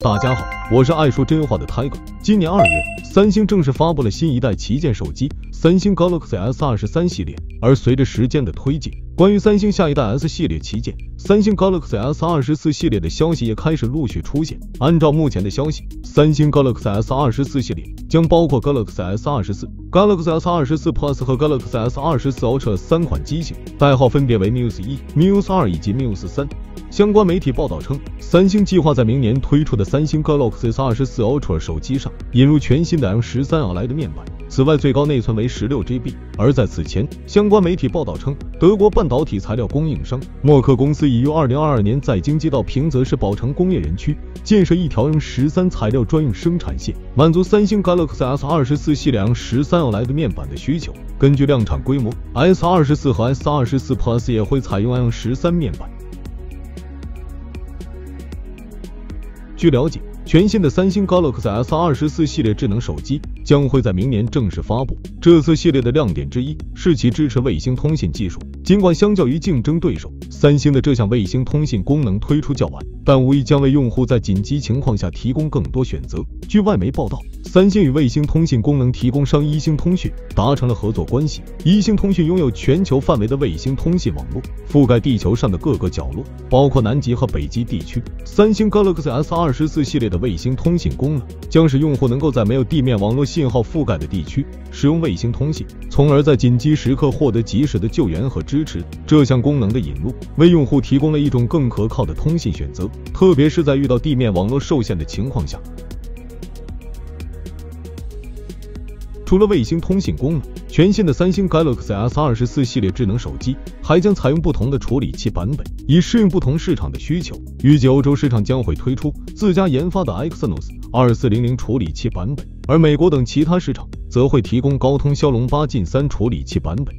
大家好，我是爱说真话的 Tiger。今年二月，三星正式发布了新一代旗舰手机三星 Galaxy S 二十三系列。而随着时间的推进，关于三星下一代 S 系列旗舰三星 Galaxy S 二十四系列的消息也开始陆续出现。按照目前的消息，三星 Galaxy S 二十四系列将包括 Galaxy S 二十四、Galaxy S 二十四 Plus 和 Galaxy S 二十四 Ultra 三款机型，代号分别为 Muse 一、Muse 二以及 Muse 三。相关媒体报道称，三星计划在明年推出的三星 Galaxy S 二十四 Ultra 手机上引入全新的 M 十三 OLED 面板。此外，最高内存为十六 GB。而在此前，相关媒体报道称，德国半导体材料供应商默克公司已于二零二二年在京街道平泽市宝城工业园区建设一条 M 十三材料专用生产线，满足三星 Galaxy S 二十四系列 M 十三 OLED 面板的需求。根据量产规模，S 二十四和 S 二十四 Plus 也会采用 M 十三面板。据了解，全新的三星 Galaxy S 二十四系列智能手机将会在明年正式发布。这次系列的亮点之一是其支持卫星通信技术。尽管相较于竞争对手，三星的这项卫星通信功能推出较晚，但无疑将为用户在紧急情况下提供更多选择。据外媒报道，三星与卫星通信功能提供商一星通讯达成了合作关系。一星通讯拥有全球范围的卫星通信网络，覆盖地球上的各个角落，包括南极和北极地区。三星 Galaxy S 二十四系列的卫星通信功能将使用户能够在没有地面网络信号覆盖的地区使用卫星通信，从而在紧急时刻获得及时的救援和支持。这项功能的引入为用户提供了一种更可靠的通信选择，特别是在遇到地面网络受限的情况下。除了卫星通信功能，全新的三星 Galaxy S 二十四系列智能手机还将采用不同的处理器版本，以适应不同市场的需求。预计欧洲市场将会推出自家研发的 Exynos 二四零零处理器版本，而美国等其他市场则会提供高通骁龙八 Gen 三处理器版本。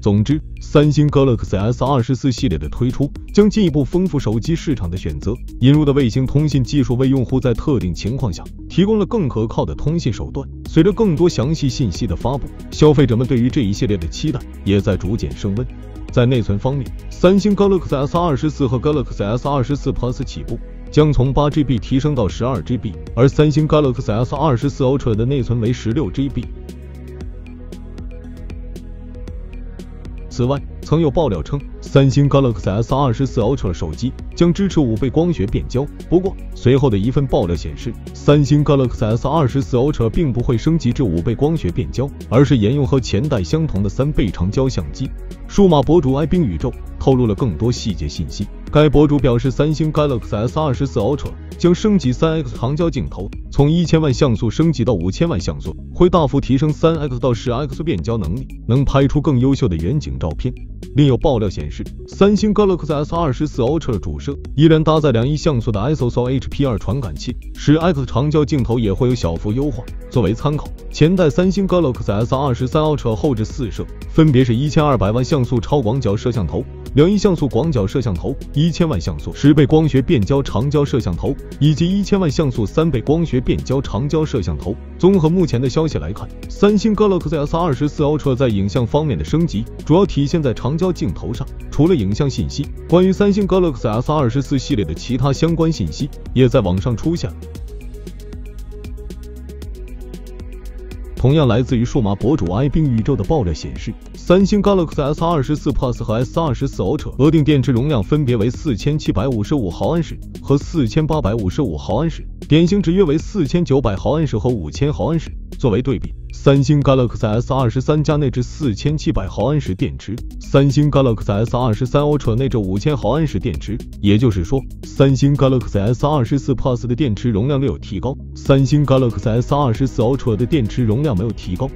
总之，三星 Galaxy S 二十四系列的推出将进一步丰富手机市场的选择。引入的卫星通信技术为用户在特定情况下提供了更可靠的通信手段。随着更多详细信息的发布，消费者们对于这一系列的期待也在逐渐升温。在内存方面，三星 Galaxy S 二十四和 Galaxy S 二十四 Plus 起步将从八 GB 提升到十二 GB，而三星 Galaxy S 二十四 Ultra 的内存为十六 GB。此外，曾有爆料称，三星 Galaxy S 二十四 Ultra 手机将支持五倍光学变焦。不过，随后的一份爆料显示，三星 Galaxy S 二十四 Ultra 并不会升级至五倍光学变焦，而是沿用和前代相同的三倍长焦相机。数码博主爱冰宇宙透露了更多细节信息。该博主表示，三星 Galaxy S 二十四 Ultra 将升级三 X 长焦镜头，从一千万像素升级到五千万像素，会大幅提升三 X 到十 X 变焦能力，能拍出更优秀的远景照片。另有爆料显示，三星 Galaxy S 二十四 Ultra 主摄依然搭载两亿像素的 ISOH P 二传感器，十 X 长焦镜头也会有小幅优化。作为参考，前代三星 Galaxy S 二十三 Ultra 后置四摄分别是一千二百万像素超广角摄像头。两亿像素广角摄像头，一千万像素十倍光学变焦长焦摄像头，以及一千万像素三倍光学变焦长焦摄像头。综合目前的消息来看，三星 Galaxy S 二十四 Ultra 在影像方面的升级主要体现在长焦镜头上。除了影像信息，关于三星 Galaxy S 二十四系列的其他相关信息也在网上出现了。同样来自于数码博主 i 冰宇宙的爆料显示，三星 Galaxy S 二十四 Plus 和 S 二十四 Ultra 额定电池容量分别为四千七百五十五毫安时和四千八百五十五毫安时，典型值约为四千九百毫安时和五千毫安时。作为对比，三星 Galaxy S 二十三加内置四千七百毫安时电池，三星 Galaxy S 二十三 Ultra 内置五千毫安时电池。也就是说，三星 Galaxy S 二十四 Plus 的电池容量略有提高，三星 Galaxy S 二十四 Ultra 的电池容量没有提高。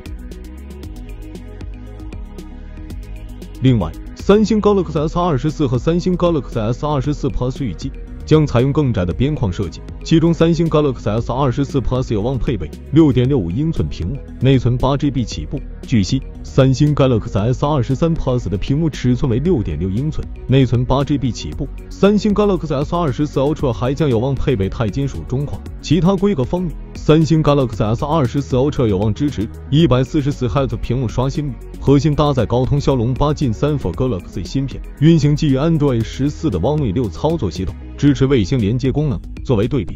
另外，三星 Galaxy S 二十四和三星 Galaxy S 二十四 Plus 预计将采用更窄的边框设计，其中三星 Galaxy S 二十四 Plus 有望配备六点六五英寸屏幕，内存八 GB 起步。据悉，三星 Galaxy S 二十三 Plus 的屏幕尺寸为六点六英寸，内存八 GB 起步。三星 Galaxy S 二十四 Ultra 还将有望配备钛金属中框。其他规格方面，三星 Galaxy S 二十四 Ultra 有望支持一百四十四赫兹屏幕刷新率，核心搭载高通骁龙八 Gen 三 for Galaxy 芯片，运行基于 Android 十四的 One UI 六操作系统。支持卫星连接功能。作为对比，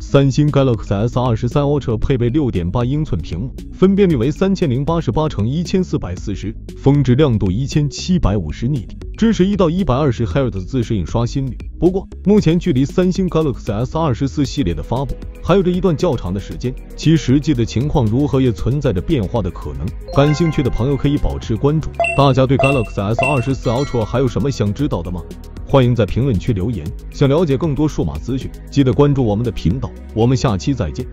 三星 Galaxy S 二十三 Ultra 配备六点八英寸屏幕，分辨率为三千零八十八乘一千四百四十，峰值亮度一千七百五十尼特，支持一到一百二十赫兹自适应刷新率。不过，目前距离三星 Galaxy S 二十四系列的发布还有着一段较长的时间，其实际的情况如何也存在着变化的可能。感兴趣的朋友可以保持关注。大家对 Galaxy S 二十四 Ultra 还有什么想知道的吗？欢迎在评论区留言，想了解更多数码资讯，记得关注我们的频道我们下期再见。